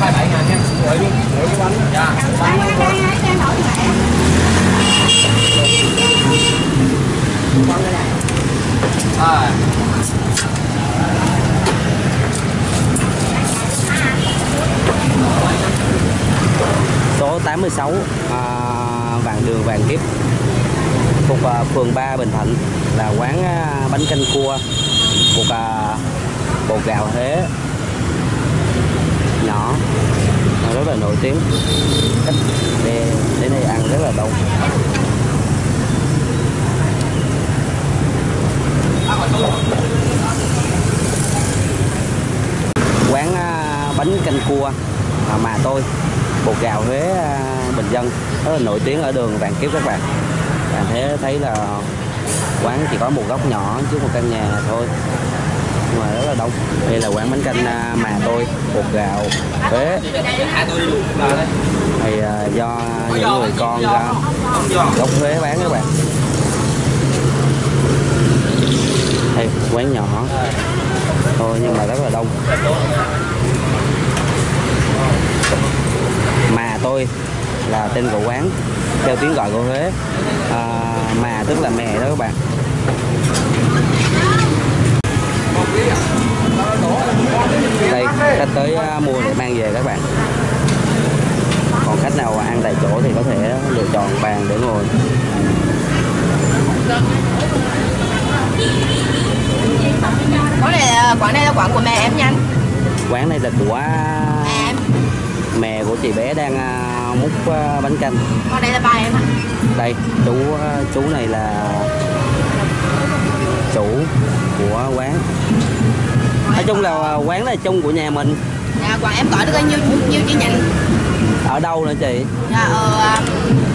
hai bảy ngàn nha mỗi đi mỗi cái bánh dạ bán cái bánh đang đổi mẹ à số 86 à, vàng đường vàng kiếp thuộc à, phường 3 Bình Thạnh là quán à, bánh canh cua thuộc à, bột gạo Huế nhỏ. Rất là nổi tiếng. Khách đến, đây ăn rất là đông. Quán à, bánh canh cua mà tôi bột gạo Huế à, bình dân rất là nổi tiếng ở đường Vạn Kiếp các bạn. Bạn thế thấy là quán chỉ có một góc nhỏ chứ một căn nhà thôi là đông đây là quán bánh canh à, mà tôi bột gạo Huế. Thì à, do những người con à, gốc Huế bán các bạn. Đây quán nhỏ. Thôi nhưng mà rất là đông. Mà tôi là tên của quán theo tiếng gọi của Huế. À, mà tức là mè đó các bạn đây khách tới à, mua để mang về các bạn. Còn khách nào ăn tại chỗ thì có thể lựa chọn bàn để ngồi. Quán này là quán này là quán của mẹ em nha anh. Quán này là của mẹ em. mẹ của chị bé đang à, múc à, bánh canh. Còn đây là ba em ạ. Đây chú à, chú này là chung là quán này chung của nhà mình. Dạ quán em có được bao nhiêu nhiêu chi nhánh? Ở đâu nữa chị? Dạ ở à,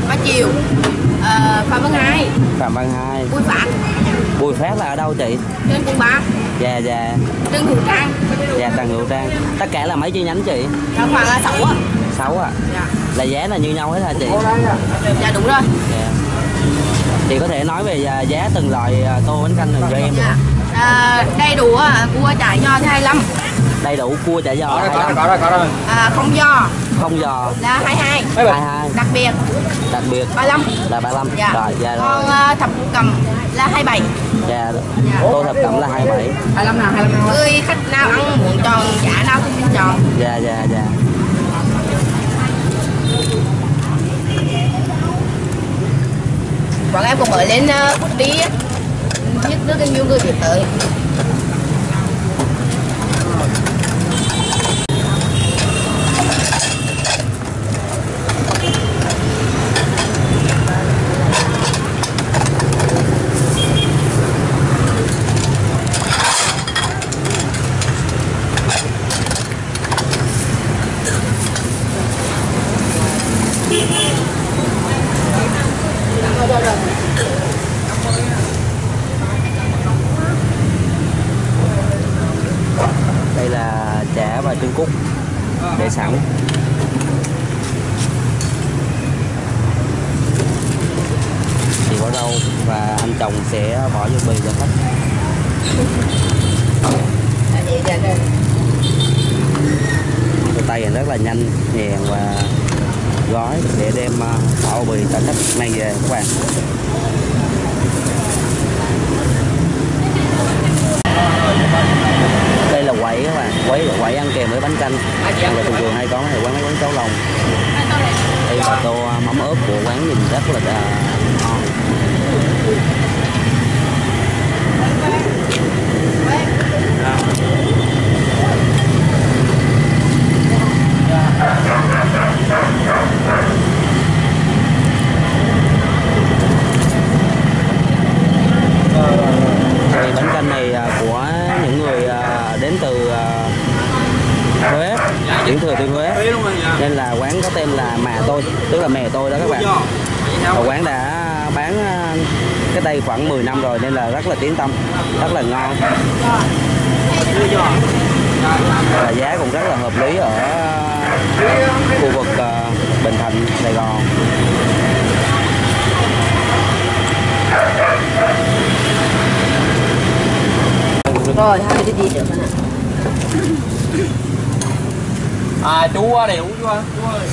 Ba Chiều ờ, Phạm Văn Hai. Phạm Văn Hai. Bùi Phát. Bùi Phát là ở đâu chị? Trên quận ba. Dạ dạ. Trần Hữu Trang. Dạ Trần Hữu Trang. Tất cả là mấy chi nhánh chị? Là khoảng là sáu ạ. Sáu à dạ. Là giá là như nhau hết hả chị? Dạ đúng rồi. Dạ. chị có thể nói về à, giá từng loại à, tô bánh canh này cho em được dạ không? À, đầy đủ à, cua chải nho thì 25 đầy đủ cua chả giò có rồi, có rồi, 25, có rồi, có rồi. à, không giò. Không giò. Là 22 22 đặc biệt. Đặc biệt. 35 là 35 dạ. Rồi dạ rồi. còn à, thập cầm là 27 dạ. Tô thập cẩm là 27 25 nào, 25 nào. người khách nào ăn muốn chọn giá nào thì xin chọn dạ dạ dạ. Bọn em cũng mới lên uh, bút bí á nhất nước nhiều người biết tới đây là cúc. Để sẵn. Thì bỏ rau và anh chồng sẽ bỏ vô bì cho khách. Cái tay này rất là nhanh, nhẹn và gói để đem à, bỏ bì cho khách. Mang về các bạn. Thank you quẩy quẩy ăn kèm với bánh canh. Là thường thường hay có thì quán mấy quán cháo lòng. Đây là tô mắm ớt của quán nhìn rất là à, ngon thì bánh canh này à, của những người à, đến từ à, Huế chuyển thừa từ Huế Phí luôn rồi nha. Nên là quán có tên là mà tôi tức là mè tôi đó các bạn. Và quán đã bán à, cái đây khoảng 10 năm rồi nên là rất là tiếng tâm rất là ngon. Và giá cũng rất là hợp lý ở khu vực à, Bình Thạnh Sài Gòn. Rồi hai cái gì được anh ạ À chú á, đều chú á. Chú ơi.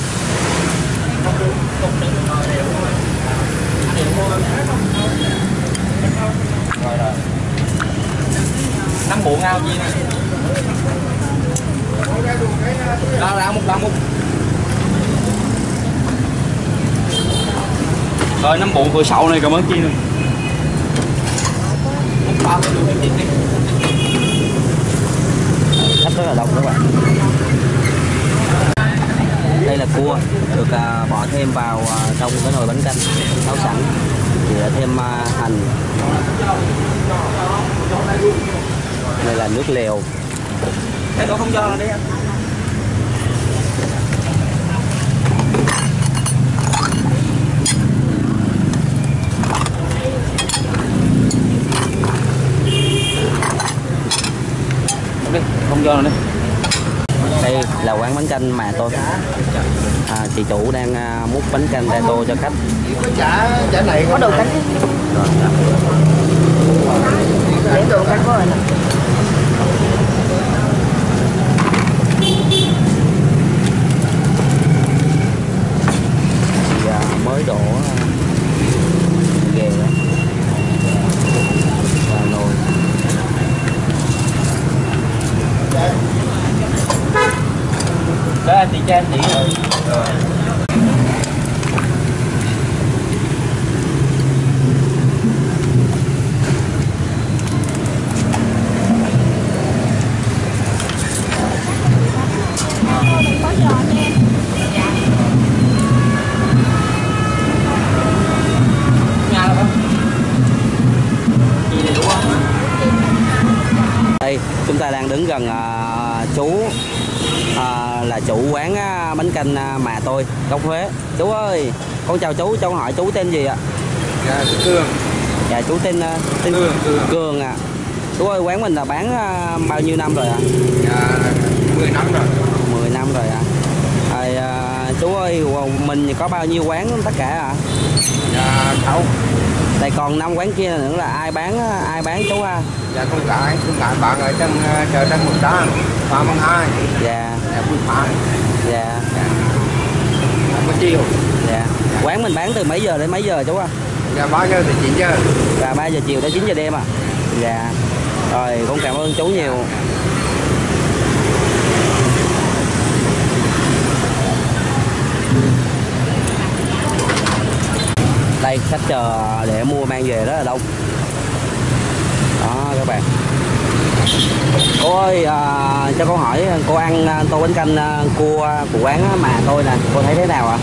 Rồi rồi. Năm bộ ngao gì nè. Ra ra một ra một. rồi năm bộ vừa sậu này cảm ơn chi đi. khách rất là đông các bạn đây là cua được à, bỏ thêm vào à, trong cái nồi bánh canh nấu sẵn. Thì đã thêm à, hành. Đây là nước lèo. Cái đó không cho là đi anh Không đi, không cho là đi là quán bánh canh mà tôi. À, chị chủ đang à, múc bánh canh ra tô cho khách. Có đồ cánh để đồ cánh có rồi nè. À, mới đổ à, ghè vào nồi đó anh chị rồi Nhà Gì đây chúng ta đang đứng gần uh, chú là chủ quán à, bánh canh à, mà tôi gốc Huế. Chú ơi con chào chú cho hỏi chú tên gì ạ? Dạ chú Cường. Dạ chú tên à, tên Cường, Cường. Cường à chú ơi quán mình là bán bao nhiêu năm rồi ạ? Dạ 10 năm rồi. 10 năm rồi ạ. À. rồi à, chú ơi mình có bao nhiêu quán tất cả ạ? À? dạ 6 tại còn năm quán kia nữa là ai bán ai bán chú ha? Dạ con cải con cải bạn ở trên ờ, chợ trên một trang ba mươi hai. Dạ. Dạ vui phải dạ. Dạ. dạ chiều dạ. Quán mình bán từ mấy giờ đến mấy giờ chú ha? Dạ ba giờ thì chín giờ. Là ba giờ chiều tới chín giờ đêm à? Dạ. Rồi con cảm ơn chú nhiều. Đây khách chờ để mua mang về rất là đông. Đó các bạn. Cô ơi à, cho con hỏi cô ăn à, tô bánh canh à, cua của quán mà tôi nè cô thấy thế nào ạ?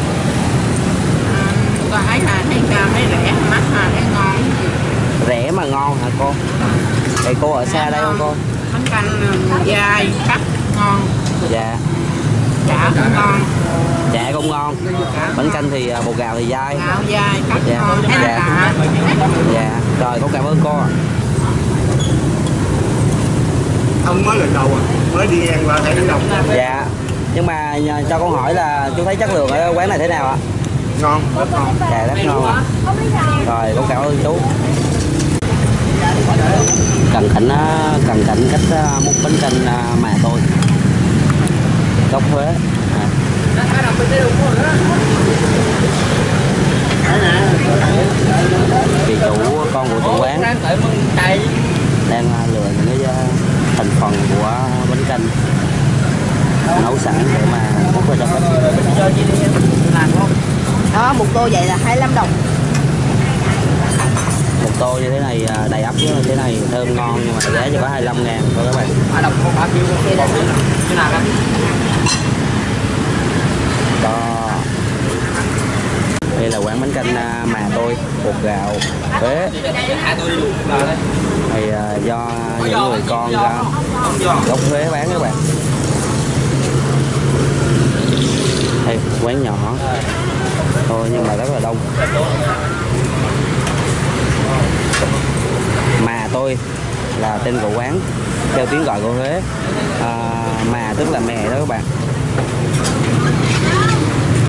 Có thấy là thấy cao thấy rẻ mắc mà thấy ngon rẻ mà ngon hả cô? Thì cô ở xa đây không cô? Bánh canh dai cắt ngon. Dạ. Chả cũng ngon dạ cũng ngon. Bánh canh thì à, bột gạo thì dai. Dạ. Dạ. dạ. Rồi con cảm ơn cô ạ. Ông mới lần đầu à, mới đi ăn vào thấy đầu dạ. Nhưng mà nhờ- cho con hỏi là chú thấy chất lượng ở quán này thế nào ạ? Ngon, rất ngon. Dạ rất ngon. Ạ rồi con cảm ơn chú. Cần cảnh á, cần cảnh cách múc bánh canh mà tôi. Gốc Huế chị chủ con của chủ quán. Đang à, lựa những cái à, thành phần của bánh canh. Nấu sẵn để mà múc vào làm không? đó một tô vậy là 25 đồng. Một tô như thế này à, đầy ắp như thế này thơm ngon nhưng mà giá chỉ có 25 ngàn thôi các bạn. Đồng không bao nhiêu còn Thế nào đó đó đây là quán bánh canh à, mà tôi bột gạo Huế thì à, do những người con à, gốc Huế bán các bạn. Đây quán nhỏ. Thôi nhưng mà rất là đông. Mà tôi là tên của quán theo tiếng gọi của Huế. À, mà tức là mè đó các bạn.